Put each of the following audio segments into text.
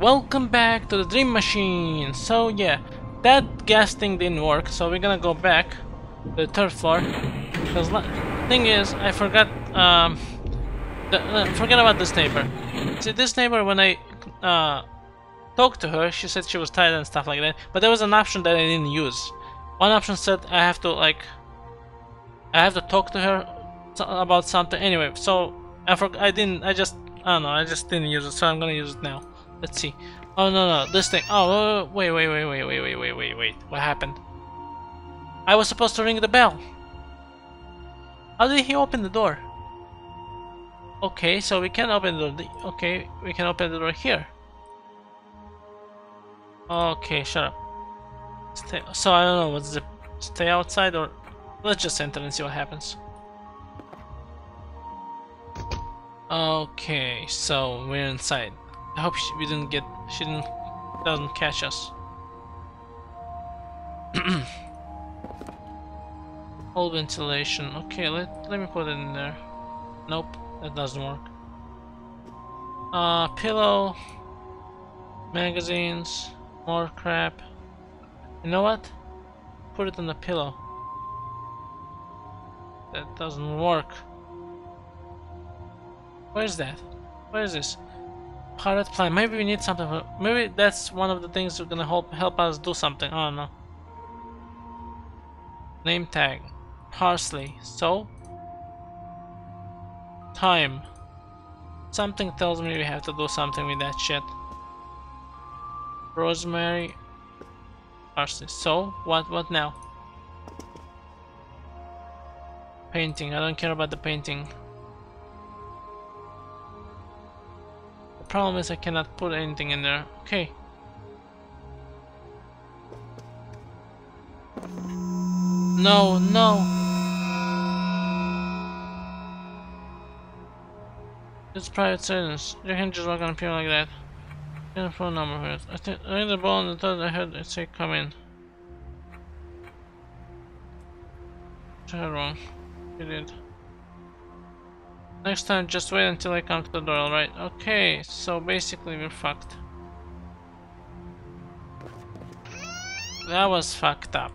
welcome back to the Dream Machine. So yeah, that gas thing didn't work, so we're gonna go back to the third floor. Because thing is, I forgot, um, the, uh, forget about this neighbor. See, this neighbor, when I uh, talked to her, she said she was tired and stuff like that, but there was an option that I didn't use. One option said I have to, like, I have to talk to her about something. Anyway, so I forgot, I didn't, I just, I don't know, I just didn't use it, so I'm gonna use it now. Let's see. Oh no no, this thing. Oh wait wait wait wait wait wait wait wait wait. What happened? I was supposed to ring the bell. How did he open the door? Okay, so we can open the door. Okay, we can open the door here. Okay, shut up. Stay. So I don't know. What's the stay outside or let's just enter and see what happens. Okay, so we're inside. I hope she, we didn't get she didn't doesn't catch us. All ventilation. Okay, let let me put it in there. Nope, that doesn't work. Uh, pillow, magazines, more crap. You know what? Put it on the pillow. That doesn't work. Where's that? Where is this? Pirate plan. Maybe we need something. For, maybe that's one of the things that's gonna help help us do something. I don't know. Name tag. Parsley. So? Time. Something tells me we have to do something with that shit. Rosemary. Parsley. So? What, what now? Painting. I don't care about the painting. Problem is I cannot put anything in there. Okay. No, no. It's private citizens. You can't just walk on people like that. Get a phone number for it. I think I the ball on the third I heard it say come in. I wrong. You did. Next time just wait until I come to the door, alright? Okay, so basically we're fucked. That was fucked up.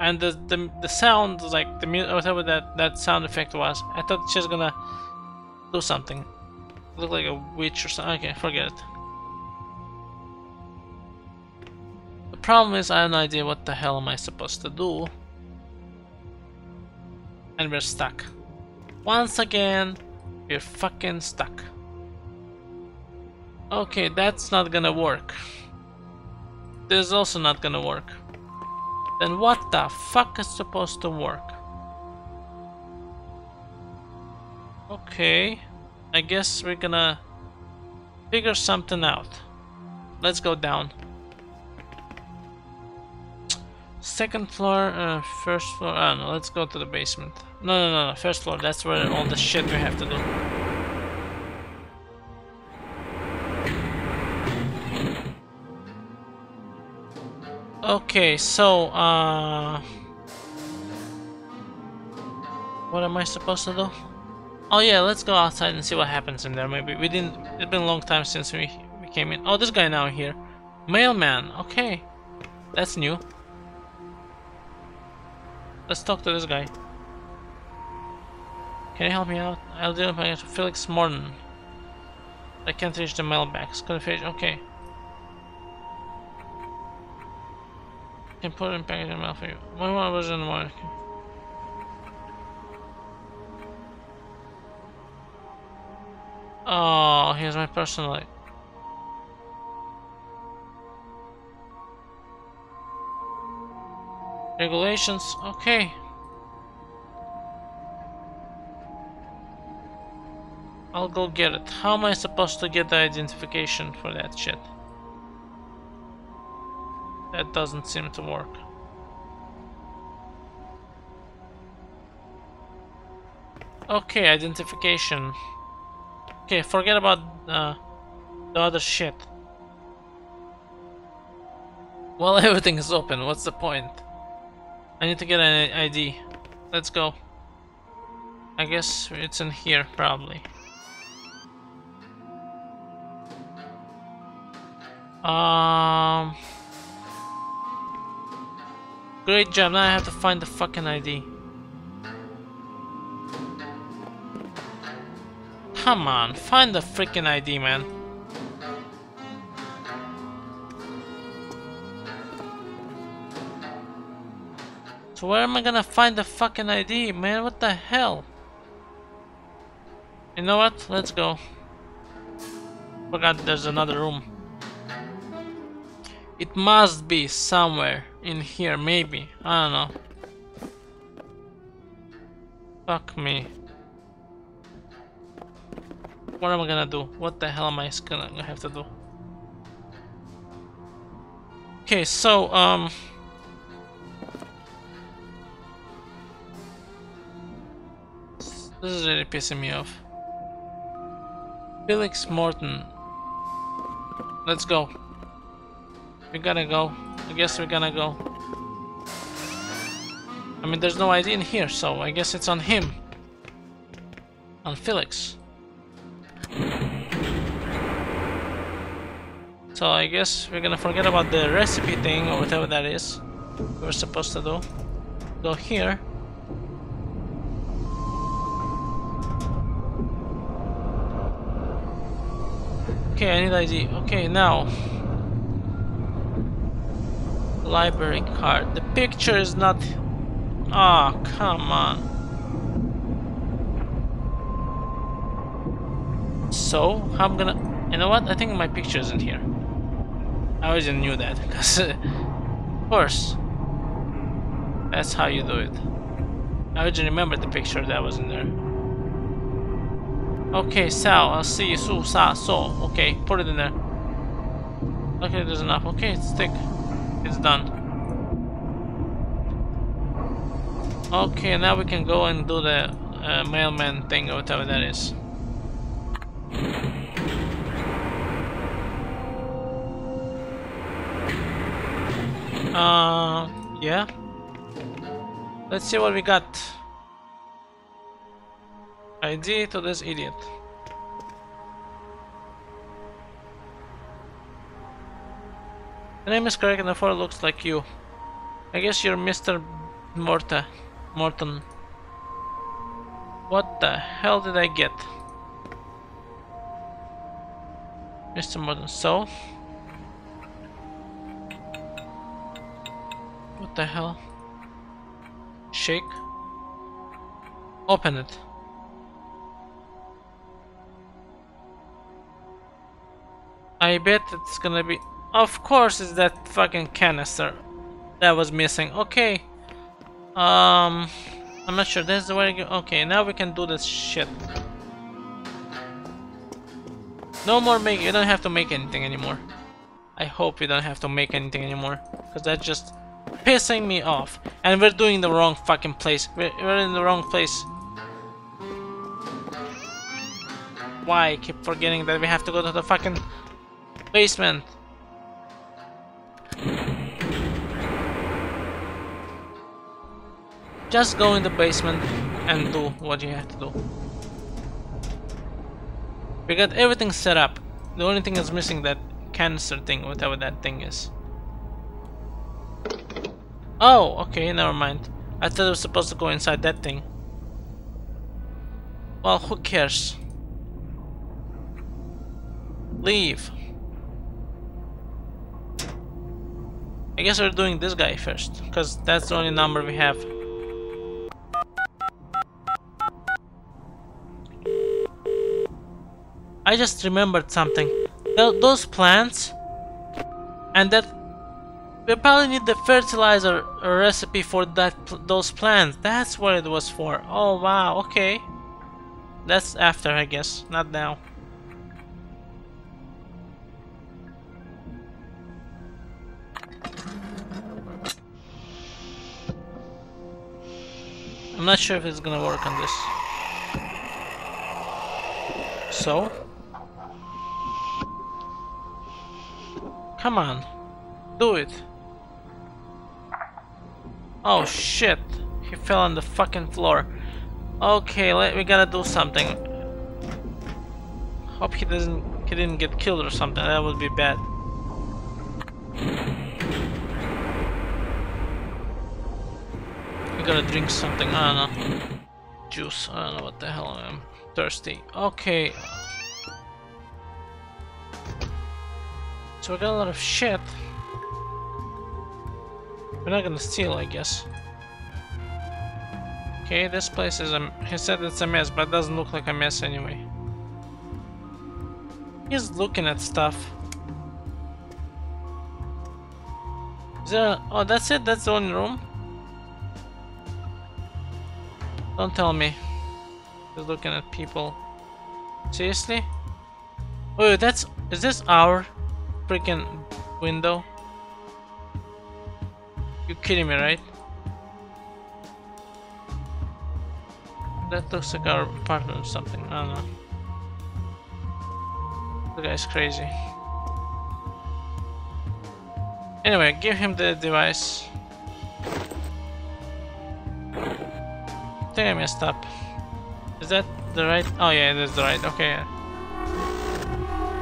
And the the the sound like the whatever that that sound effect was, I thought she was gonna do something. Look like a witch or something. Okay, forget it. The problem is I have no idea what the hell am I supposed to do. And we're stuck. Once again, we're fucking stuck. Okay, that's not gonna work. This is also not gonna work. Then what the fuck is supposed to work? Okay, I guess we're gonna figure something out. Let's go down. Second floor, uh, first floor, I don't know, let's go to the basement. No, no, no, no, first floor, that's where all the shit we have to do. Okay, so, uh... What am I supposed to do? Oh yeah, let's go outside and see what happens in there. Maybe we didn't. It's been a long time since we we came in. Oh, this guy now here, mailman. Okay, that's new. Let's talk to this guy. Can you help me out? I'll it by Felix Morton. I can't reach the mailbags. Confirm. Okay. Can put in package in mail for you. One more was in the morning. Oh, here's my personal. Regulations, okay. I'll go get it. How am I supposed to get the identification for that shit? That doesn't seem to work. Okay, identification. Okay, forget about uh, the other shit. Well, everything is open, what's the point? I need to get an ID. Let's go. I guess it's in here, probably. Um. Great job. Now I have to find the fucking ID. Come on, find the freaking ID, man. So where am I gonna find the fucking ID, man? What the hell? You know what? Let's go. Forgot there's another room. It must be somewhere in here, maybe. I don't know. Fuck me. What am I gonna do? What the hell am I gonna have to do? Okay, so, um... This is really pissing me off. Felix Morton. Let's go. We gotta go. I guess we're gonna go. I mean, there's no ID in here, so I guess it's on him. On Felix. So I guess we're gonna forget about the recipe thing or whatever that is we are supposed to do. Go here. Okay, I need ID. Okay, now. Library card. The picture is not... Ah, oh, come on. So, how I'm gonna... You know what? I think my picture isn't here. I already knew that, because... of course. That's how you do it. I already remember the picture that was in there. Okay, Sal, I'll see you, Su, Sa, So. Okay, put it in there. Okay, there's enough. Okay, it's thick. It's done. Okay, now we can go and do the uh, mailman thing or whatever that is. Uh, yeah. Let's see what we got. ID to this idiot. The name is correct and the photo looks like you. I guess you're Mr. Morta. Morton. What the hell did I get? Mr. Morton, so? What the hell? Shake? Open it. I bet it's gonna be... Of course it's that fucking canister that was missing. Okay. Um... I'm not sure. That's the way go. Okay, now we can do this shit. No more make... You don't have to make anything anymore. I hope we don't have to make anything anymore. Because that's just pissing me off. And we're doing the wrong fucking place. We're, we're in the wrong place. Why? I keep forgetting that we have to go to the fucking basement. Just go in the basement and do what you have to do. We got everything set up. The only thing is missing that canister thing, whatever that thing is. Oh, okay, never mind. I thought I was supposed to go inside that thing. Well, who cares? Leave. I guess we're doing this guy first, because that's the only number we have. I just remembered something. Th those plants and that we probably need the fertilizer recipe for that those plants. That's what it was for. Oh wow, okay. That's after, I guess, not now. I'm not sure if it's gonna work on this. So? Come on. Do it. Oh shit. He fell on the fucking floor. Okay, let, we gotta do something. Hope he doesn't he didn't get killed or something. That would be bad. We gotta drink something, I don't know. Juice, I don't know what the hell I am. Thirsty. Okay. So we got a lot of shit. We're not gonna steal, I guess. Okay, this place is a... He said it's a mess, but it doesn't look like a mess anyway. He's looking at stuff. There... Oh, that's it? That's the only room? Don't tell me. He's looking at people. Seriously? Oh, that's... Is this our freaking window? You kidding me, right? That looks like our apartment or something. I don't know. The guy's crazy. Anyway, give him the device. I think I messed up. Is that the right? Oh yeah, is the right. Okay. I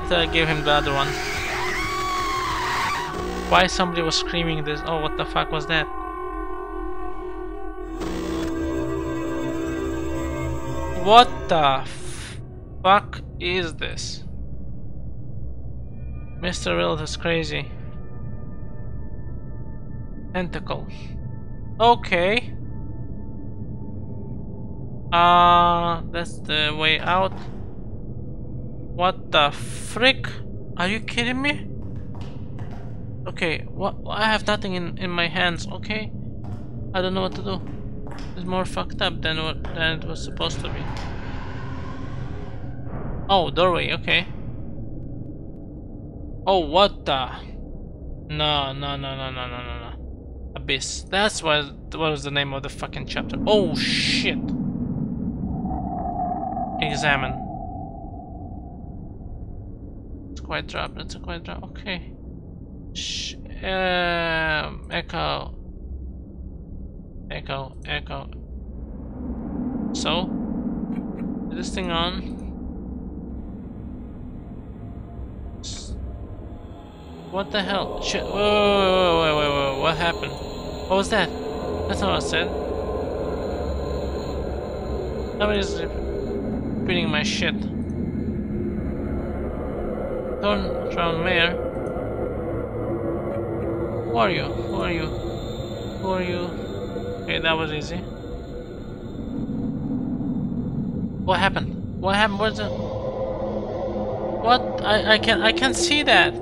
thought I gave him the other one. Why somebody was screaming this? Oh, what the fuck was that? What the fuck is this? Mr. Wilt is crazy. Tentacle. Okay. Uh, that's the way out. What the frick? Are you kidding me? Okay, what? I have nothing in, in my hands, okay? I don't know what to do. It's more fucked up than what than it was supposed to be. Oh, doorway, okay. Oh, what the? No, no, no, no, no, no, no, no. Abyss. That's what, what was the name of the fucking chapter. Oh, shit. Examine. It's quite drop, it's a quite drop, okay. Um, echo. Echo, echo. So? Is this thing on? What the hell? Whoa, whoa, whoa, whoa, whoa, what happened? What was that? That's not what I said. Somebody's repeating my shit. Turn around mayor. Who are you? Who are you? Who are you? Okay, that was easy. What happened? What happened? It? What? I I can I can see that.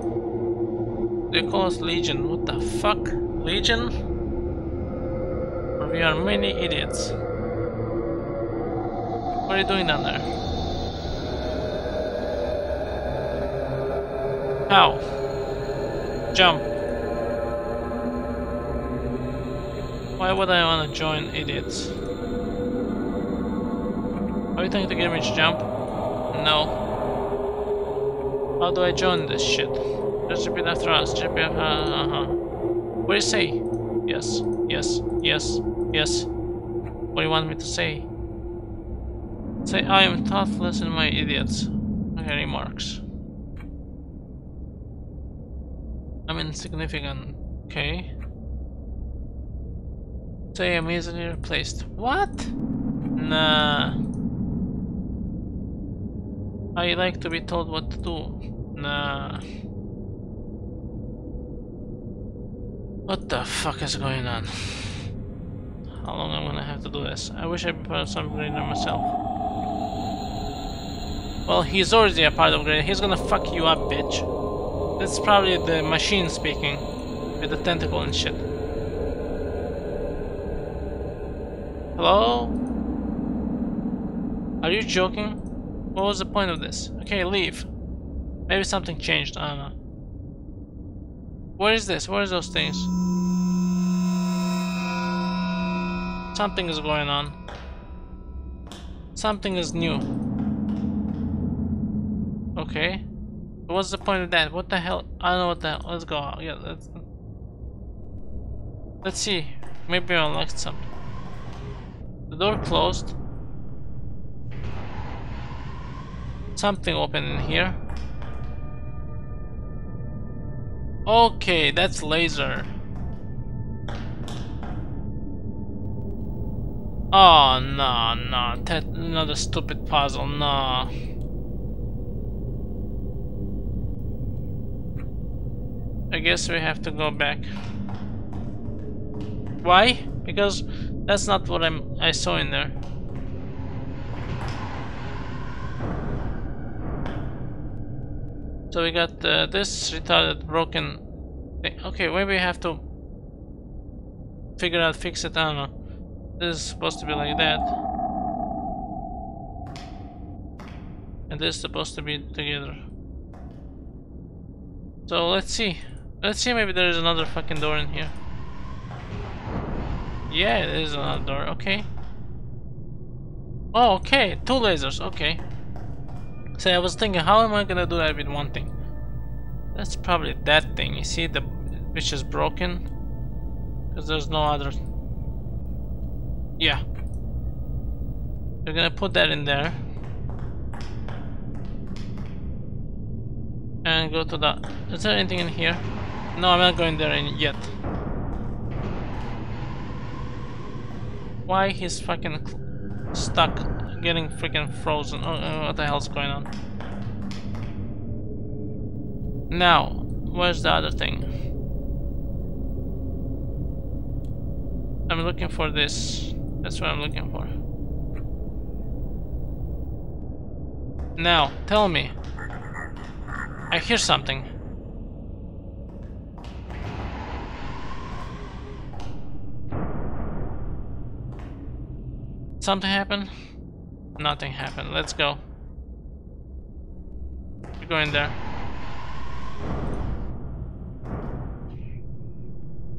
They call us Legion. What the fuck? Legion? We are many idiots. What are you doing down there? How? Jump. Why would I want to join idiots? Are you trying to get me to jump? No. How do I join this shit? Just repeat after us. Repeat, uh, uh -huh. What do you say? Yes, yes, yes, yes. What do you want me to say? Say I am thoughtless and my idiots. Okay, remarks. I'm insignificant. Okay. I'm easily replaced. What? Nah. I like to be told what to do. Nah. What the fuck is going on? How long am I gonna have to do this? I wish I would put some grader myself. Well, he's already a part of grader. He's gonna fuck you up, bitch. That's probably the machine speaking. With the tentacle and shit. Hello? Are you joking? What was the point of this? Okay, leave. Maybe something changed, I don't know. What is this? What is those things? Something is going on. Something is new. Okay. What's the point of that? What the hell? I don't know what the hell. Let's go. Yeah, let's... Let's see. Maybe I unlocked something. The door closed. Something open in here. Okay, that's laser. Oh, no, no. That, another stupid puzzle, no. I guess we have to go back. Why? Because that's not what I'm I saw in there. So we got uh, this retarded broken thing. Okay, maybe we have to figure out fix it. I don't know. This is supposed to be like that. And this is supposed to be together. So let's see. Let's see maybe there is another fucking door in here. Yeah, there is another door. Okay. Oh, okay. Two lasers. Okay. So I was thinking, how am I gonna do that with one thing? That's probably that thing. You see the which is broken? Because there's no other. Yeah. We're gonna put that in there. And go to that. Is there anything in here? No, I'm not going there yet. Why he's fucking stuck, getting freaking frozen? Oh, uh, what the hell's going on? Now, where's the other thing? I'm looking for this. That's what I'm looking for. Now, tell me. I hear something. Something happened? Nothing happened. Let's go. We're going there.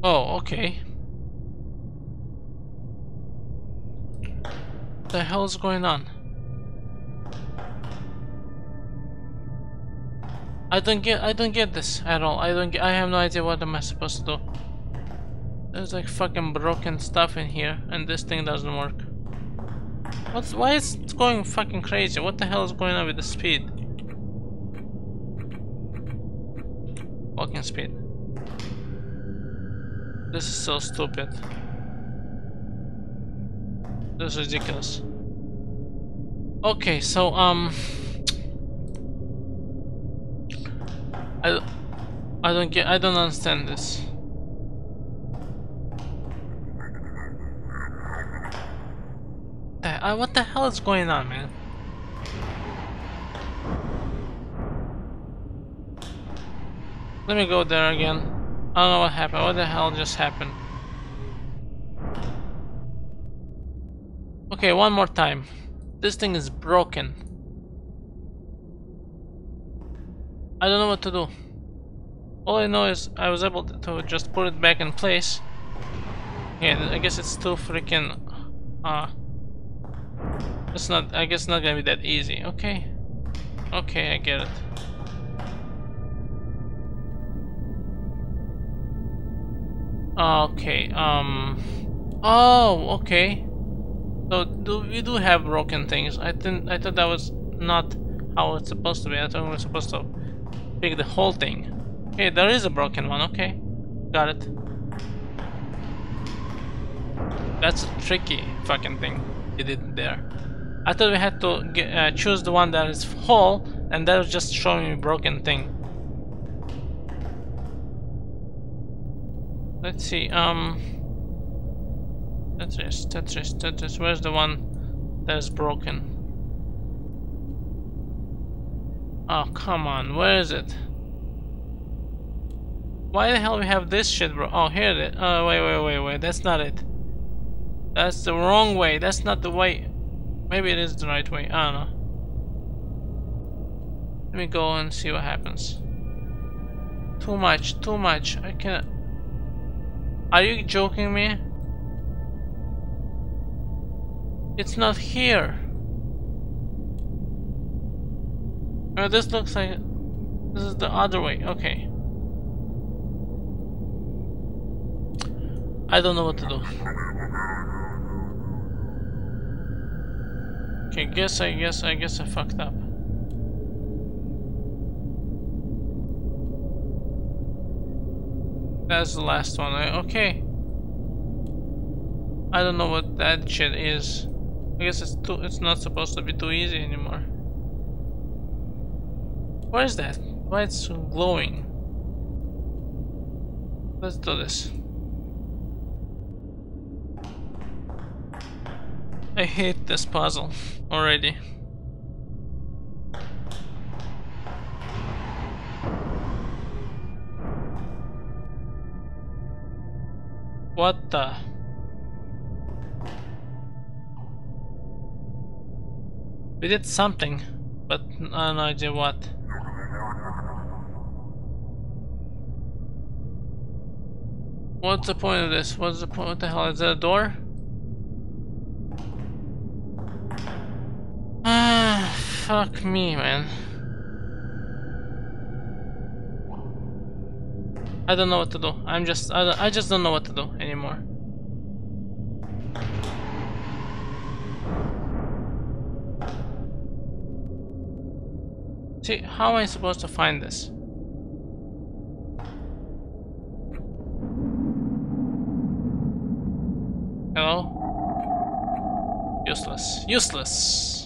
Oh, okay. What the hell is going on? I don't get I don't get this at all. I don't get I have no idea what am I supposed to do. There's like fucking broken stuff in here and this thing doesn't work. What's why is it going fucking crazy? What the hell is going on with the speed? Walking speed. This is so stupid. This is ridiculous. Okay, so um I I don't get I don't understand this. What the hell is going on, man? Let me go there again. I don't know what happened. What the hell just happened? Okay, one more time. This thing is broken. I don't know what to do. All I know is I was able to just put it back in place. Yeah, I guess it's too freaking... Uh, it's not, I guess not gonna be that easy. Okay. Okay, I get it. Okay, um... Oh, okay. So do, we do have broken things. I didn't, I thought that was not how it's supposed to be. I thought we were supposed to pick the whole thing. Okay, there is a broken one, okay. Got it. That's a tricky fucking thing you did there. I thought we had to get, uh, choose the one that is whole, and that was just showing me broken thing. Let's see, um... Tetris, Tetris, Tetris, where's the one that is broken? Oh, come on, where is it? Why the hell we have this shit, bro? Oh, here it is. Oh, wait, wait, wait, wait, that's not it. That's the wrong way, that's not the way. Maybe it is the right way. I don't know. Let me go and see what happens. Too much, too much. I can't. Are you joking me? It's not here. Oh, this looks like this is the other way. Okay. I don't know what to do. Okay, guess I guess I guess I fucked up. That's the last one. Okay. I don't know what that shit is. I guess it's too. It's not supposed to be too easy anymore. What is that? Why it's glowing? Let's do this. I hate this puzzle already. What the? We did something, but I have no idea what. What's the point of this? What's the point? What the hell is that a door? Fuck me, man. I don't know what to do. I'm just, I, I just don't know what to do anymore. See, how am I supposed to find this? Hello? Useless. Useless!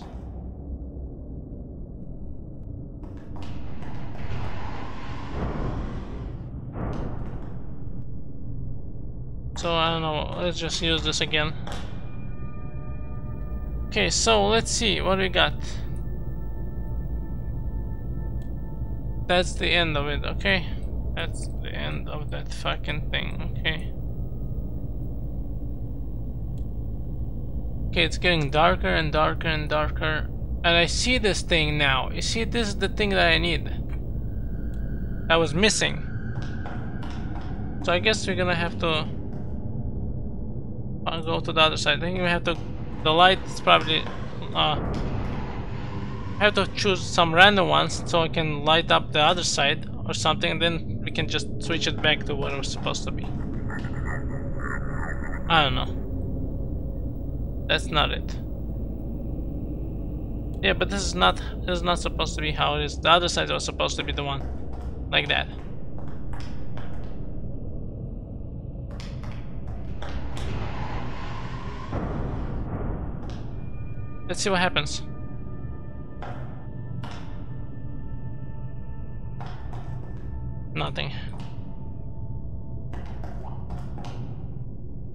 So I don't know, let's just use this again. Okay, so let's see what we got. That's the end of it, okay? That's the end of that fucking thing, okay? Okay, it's getting darker and darker and darker. And I see this thing now. You see, this is the thing that I need. That was missing. So I guess we're gonna have to I'll go to the other side. I think we have to. The light is probably. Uh, I have to choose some random ones so I can light up the other side or something, and then we can just switch it back to where it was supposed to be. I don't know. That's not it. Yeah, but this is not. This is not supposed to be how it is. The other side was supposed to be the one, like that. Let's see what happens. Nothing.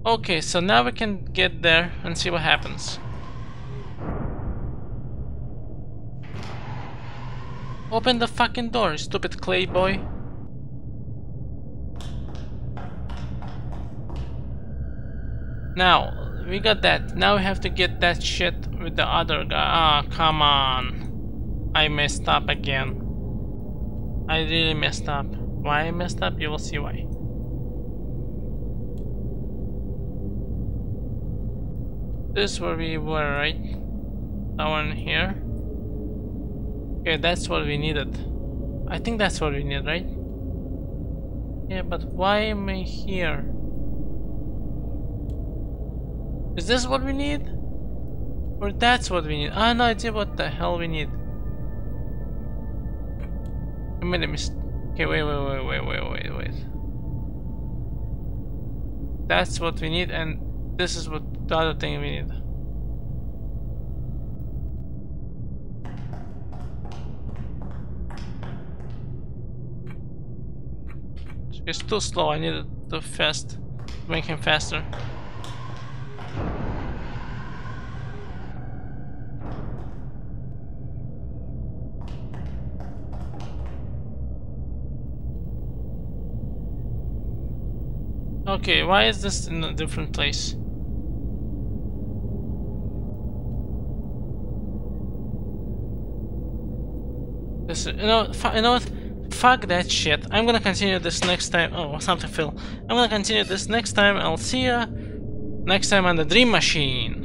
Okay, so now we can get there and see what happens. Open the fucking door, stupid clay boy. Now, we got that. Now we have to get that shit with the other guy. Ah, oh, come on. I messed up again. I really messed up. Why I messed up? You will see why. This is where we were, right? That one here. Okay, that's what we needed. I think that's what we need, right? Yeah, but why am I here? Is this what we need? Or that's what we need? Ah, I have no idea what the hell we need. I made a mistake. Okay, wait, wait, wait, wait, wait, wait, wait. That's what we need, and this is what the other thing we need. It's too slow, I need to fast, make him faster. Okay, why is this in a different place? This, you know, you know what? Fuck that shit. I'm gonna continue this next time. Oh, something fell. I'm gonna continue this next time. I'll see ya next time on the Dream Machine.